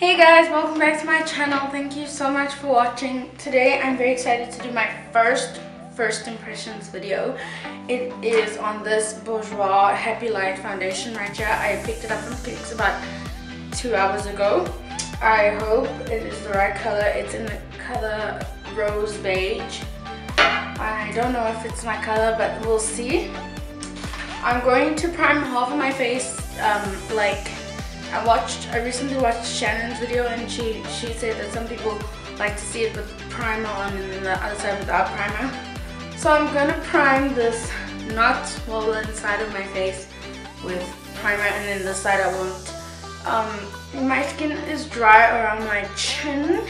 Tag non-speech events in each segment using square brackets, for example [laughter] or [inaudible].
Hey guys, welcome back to my channel. Thank you so much for watching. Today I'm very excited to do my first first impressions video. It is on this Bourjois Happy Light foundation right here. I picked it up from Pix about two hours ago. I hope it is the right color. It's in the color rose beige. I don't know if it's my color, but we'll see. I'm going to prime half of my face um, like I watched, I recently watched Shannon's video and she, she said that some people like to see it with primer on and then the other side without primer. So I'm gonna prime this not swollen side of my face with primer and then the side I won't. Um, my skin is dry around my chin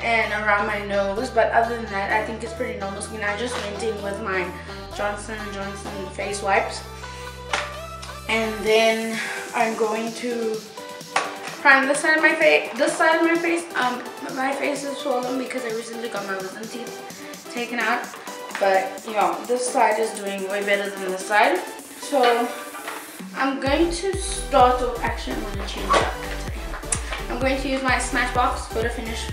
and around my nose but other than that I think it's pretty normal skin. I just went in with my Johnson & Johnson face wipes and then I'm going to prime this side of my face. This side of my face, um, my face is swollen because I recently got my wisdom teeth taken out. But you know, this side is doing way better than this side. So I'm going to start off. Actually, I'm going to change up. I'm going to use my Smashbox Photo Finish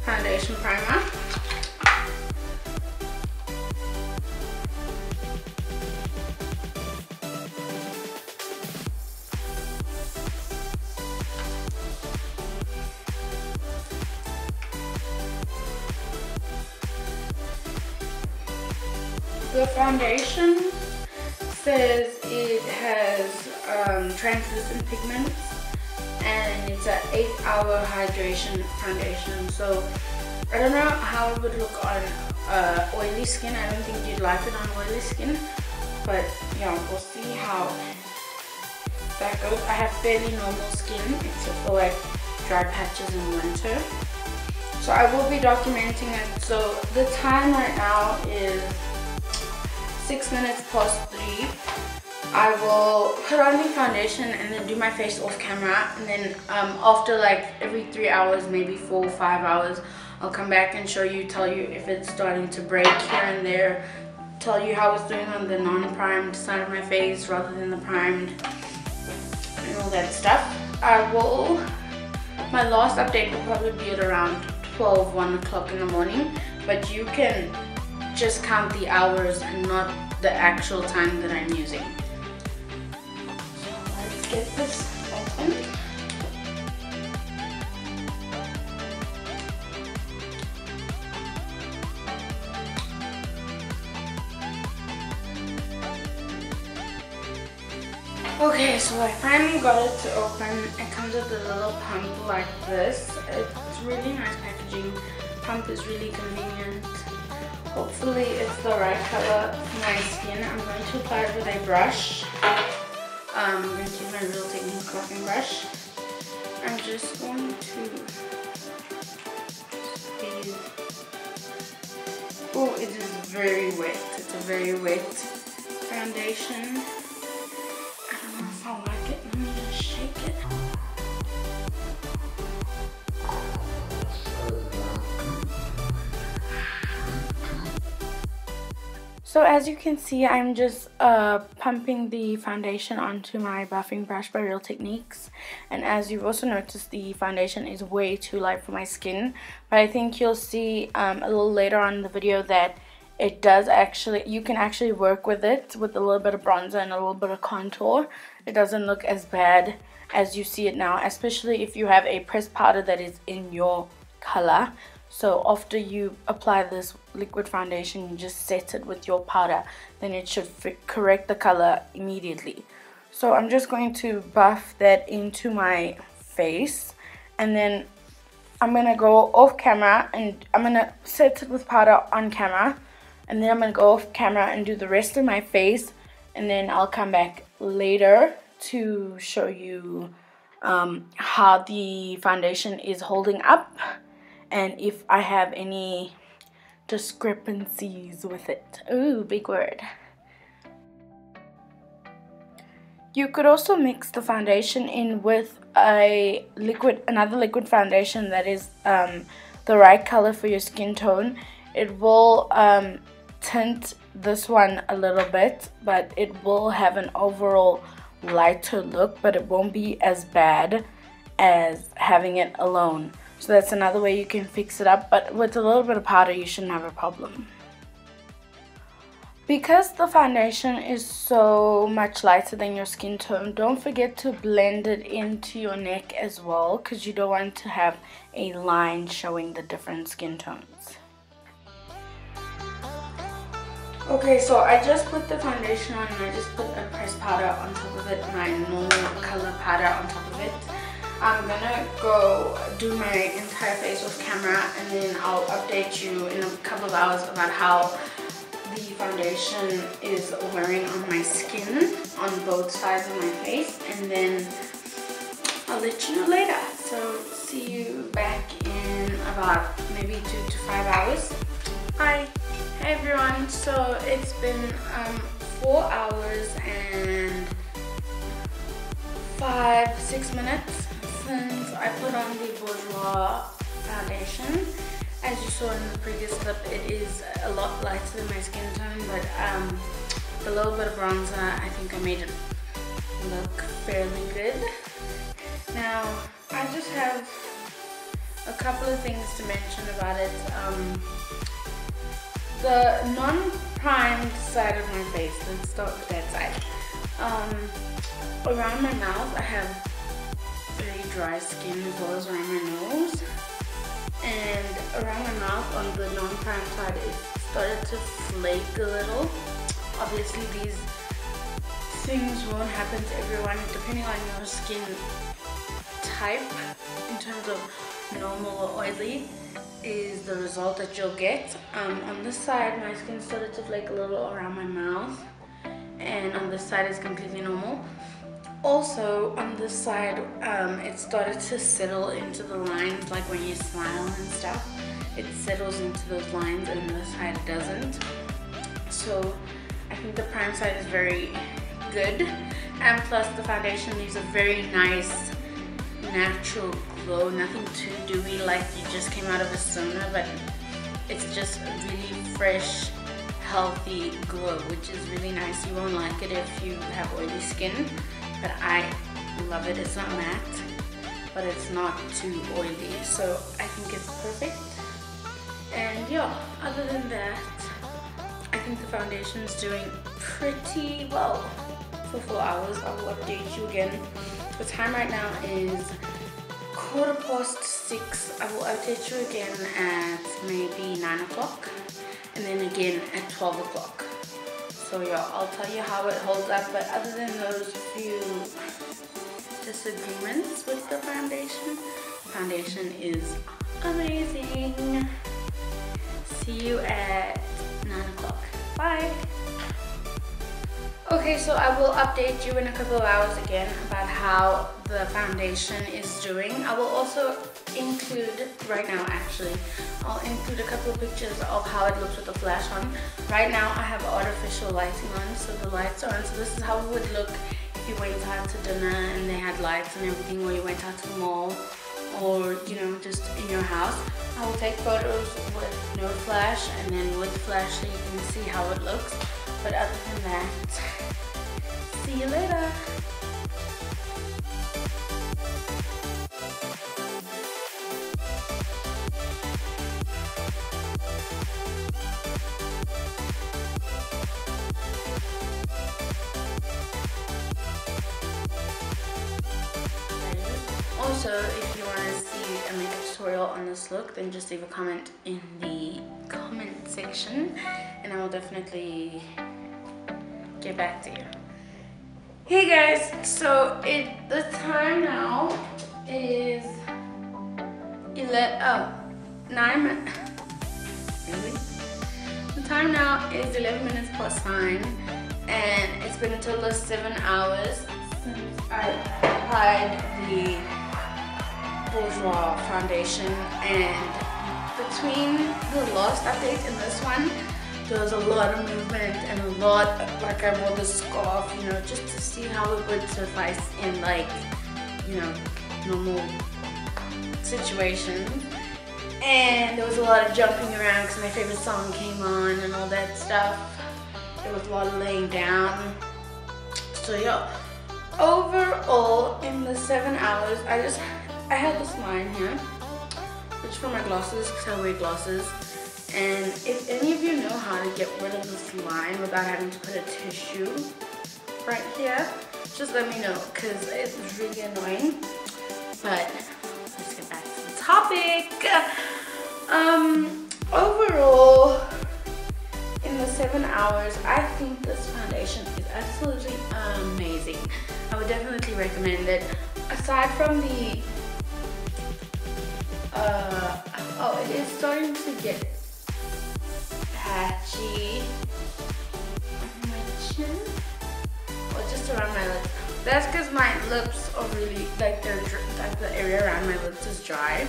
Foundation Primer. The foundation says it has um, translucent pigments and it's an 8 hour hydration foundation. So I don't know how it would look on uh, oily skin. I don't think you'd like it on oily skin. But yeah, we'll see how that goes. I have fairly normal skin except for like dry patches in winter. So I will be documenting it. So the time right now is six minutes past three. I will put on the foundation and then do my face off camera. And then um, after like every three hours maybe four or five hours I'll come back and show you tell you if it's starting to break here and there tell you how it's doing on the non-primed side of my face rather than the primed and all that stuff. I will my last update will probably be at around 12 1 o'clock in the morning but you can just count the hours and not the actual time that I'm using. So let's get this open. Okay, so I finally got it to open. It comes with a little pump like this. It's really nice packaging. Pump is really convenient. Hopefully it's the right color for my skin. I'm going to apply it with a brush. Um, I'm going to use my Real Technique clothing brush. I'm just going to Oh, it is very wet. It's a very wet foundation. So as you can see, I'm just uh, pumping the foundation onto my buffing brush by Real Techniques. And as you've also noticed, the foundation is way too light for my skin. But I think you'll see um, a little later on in the video that it does actually, you can actually work with it with a little bit of bronzer and a little bit of contour. It doesn't look as bad as you see it now, especially if you have a pressed powder that is in your color. So after you apply this liquid foundation, you just set it with your powder. Then it should correct the color immediately. So I'm just going to buff that into my face. And then I'm going to go off camera and I'm going to set it with powder on camera. And then I'm going to go off camera and do the rest of my face. And then I'll come back later to show you um, how the foundation is holding up and if I have any discrepancies with it. Ooh, big word. You could also mix the foundation in with a liquid, another liquid foundation that is um, the right color for your skin tone. It will um, tint this one a little bit, but it will have an overall lighter look, but it won't be as bad as having it alone. So that's another way you can fix it up, but with a little bit of powder you shouldn't have a problem. Because the foundation is so much lighter than your skin tone, don't forget to blend it into your neck as well because you don't want to have a line showing the different skin tones. Okay, so I just put the foundation on and I just put a pressed powder on top of it, my normal color powder on top of it. I'm gonna go do my entire face off camera and then I'll update you in a couple of hours about how the foundation is wearing on my skin on both sides of my face and then I'll let you know later. So see you back in about maybe two to five hours. Hi. Hey everyone, so it's been um, four hours and five, six minutes I put on the Bourjois foundation. As you saw in the previous clip, it is a lot lighter than my skin tone, but um, a little bit of bronzer, I think I made it look fairly good. Now, I just have a couple of things to mention about it. Um, the non-primed side of my face, let's start with that side. Um, around my mouth, I have dry skin as around my nose. And around my mouth on the non-prime side it started to flake a little. Obviously these things won't happen to everyone depending on your skin type in terms of normal or oily is the result that you'll get. Um, on this side my skin started to flake a little around my mouth and on this side is completely normal also on this side um, it started to settle into the lines like when you smile and stuff it settles into those lines and this side doesn't. So I think the prime side is very good. And plus the foundation leaves a very nice natural glow. Nothing too dewy like you just came out of a sauna but it's just a really fresh healthy glow which is really nice. You won't like it if you have oily skin but I love it. It's not matte, but it's not too oily. So I think it's perfect. And yeah, other than that, I think the foundation is doing pretty well for four hours. I will update you again. The time right now is quarter past six. I will update you again at maybe nine o'clock and then again at 12 o'clock. So yeah, I'll tell you how it holds up. But other than those few disagreements with the foundation, the foundation is amazing. See you at 9 o'clock. Bye. Okay, so I will update you in a couple of hours again about how the foundation is doing. I will also include, right now actually, I'll include a couple of pictures of how it looks with the flash on. Right now I have artificial lighting on, so the lights are on. So this is how it would look if you went out to dinner and they had lights and everything, or you went out to the mall, or you know, just in your house. I will take photos with no flash and then with flash so you can see how it looks. But other than that, [laughs] see you later. Also, if you want to see a makeup tutorial on this look, then just leave a comment in the comment section and I will definitely get back to you. Hey guys, so it the time now is 11, oh, 9 minutes, really? The time now is 11 minutes past 9 and it's been a total of 7 hours since I applied the Bourjois foundation and between the last update and this one there was a lot of movement and a lot like I wore the scarf you know just to see how it would suffice in like you know normal situation and there was a lot of jumping around because my favorite song came on and all that stuff. There was a lot of laying down. So yeah. Overall in the seven hours I just I have this line here, which for my glasses because I wear glasses. And if any of you know how to get rid of this line without having to put a tissue right here, just let me know because it's really annoying. But let's get back to the topic. Um, overall, in the seven hours, I think this foundation is absolutely amazing. I would definitely recommend it. Aside from the, uh, oh, it is starting to get patchy on my chin, or just around my lips. That's because my lips are really, like, they're, like the area around my lips is dry.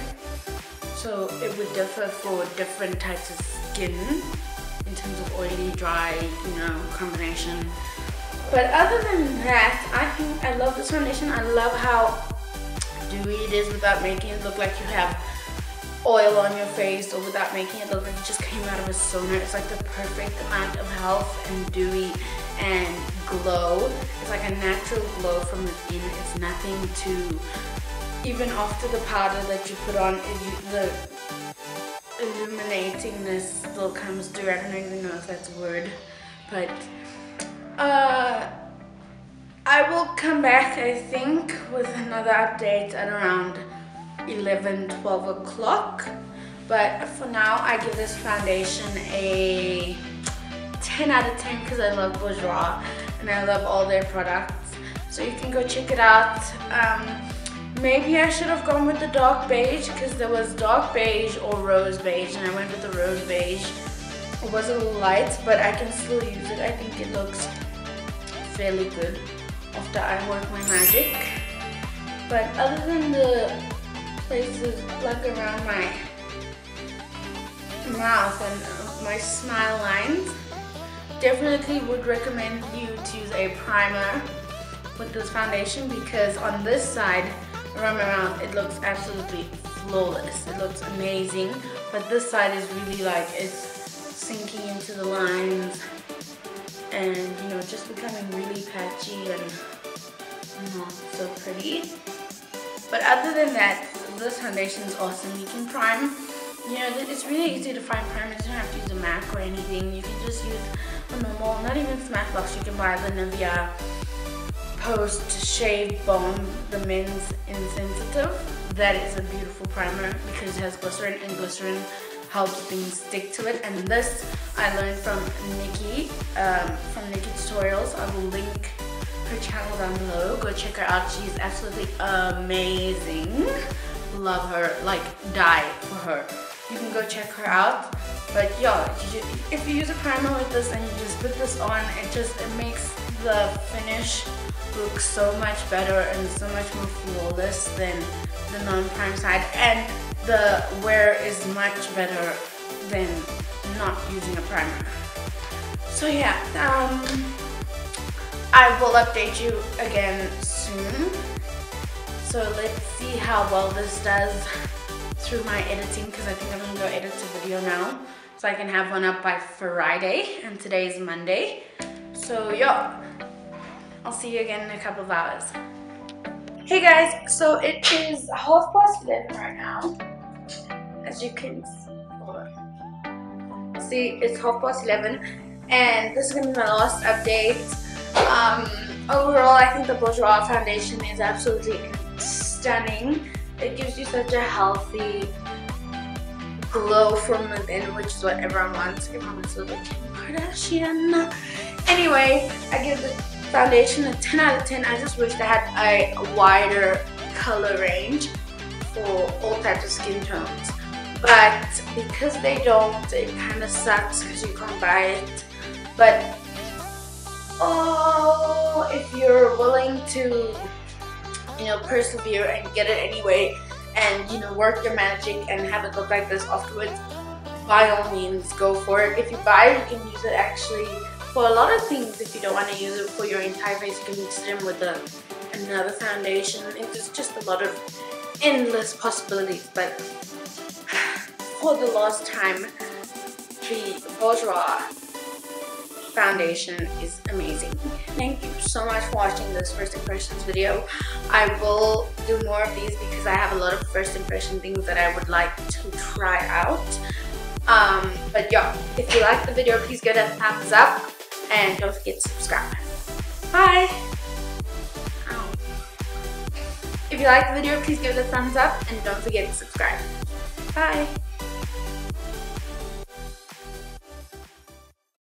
So it would differ for different types of skin in terms of oily, dry, you know, combination. But other than that, I think I love this foundation. I love how dewy it is without making it look like you have oil on your face or without making it look like you just came out of a sauna. It's like the perfect amount of health and dewy and glow. It's like a natural glow from within. It's nothing to, even after the powder that you put on, it, the illuminatingness still comes through. I don't even know if that's a word, but uh, I will come back, I think, with another update at around 11, 12 o'clock. But for now, I give this foundation a 10 out of 10 because I love Bourjois and I love all their products. So you can go check it out. Um, maybe I should have gone with the dark beige because there was dark beige or rose beige and I went with the rose beige. It was a little light, but I can still use it. I think it looks fairly good after I work my magic. But other than the places like around my mouth and uh, my smile lines, definitely would recommend you to use a primer with this foundation because on this side around my mouth it looks absolutely flawless. It looks amazing but this side is really like it's sinking into the lines and you know just becoming really patchy and not so pretty. But other than that this foundation is awesome you can prime you know it's really easy to find primers you don't have to use a MAC or anything you can just use a normal not even Smashbox you can buy the Nivea post shave balm the men's insensitive that is a beautiful primer because it has glycerin and glycerin helps things stick to it. And this I learned from Nikkie, um, from NikkieTutorials. I will link her channel down below. Go check her out. She's absolutely amazing. Love her, like die for her. You can go check her out. But yeah, if you use a primer with this and you just put this on, it just it makes the finish look so much better and so much more flawless than the non-prime side. And the wear is much better than not using a primer. So yeah, um, I will update you again soon. So let's see how well this does through my editing because I think I'm gonna go edit the video now so I can have one up by Friday and today is Monday. So yeah, I'll see you again in a couple of hours. Hey guys, so it is half past 11 right now. As you can see, it's half past 11 and this is going to be my last update. Um, overall, I think the Bourjois foundation is absolutely stunning. It gives you such a healthy glow from within, which is what everyone wants. Everyone wants to look like Kim Kardashian. Anyway, I give the foundation a 10 out of 10. I just wish they had a wider color range for all types of skin tones. But because they don't, it kind of sucks because you can't buy it. But oh, if you're willing to, you know, persevere and get it anyway, and you know, work your magic and have it look like this afterwards, by all means, go for it. If you buy it, you can use it actually for a lot of things if you don't want to use it for your entire face. You can mix it in with a, another foundation. It's just a lot of endless possibilities. But [sighs] for the last time the Bourjois foundation is amazing. Thank you so much for watching this first impressions video. I will do more of these because I have a lot of first impression things that I would like to try out. Um, but yeah, if you like the video, please give it a thumbs up and don't forget to subscribe. Bye! Ow. If you like the video, please give it a thumbs up and don't forget to subscribe. Bye!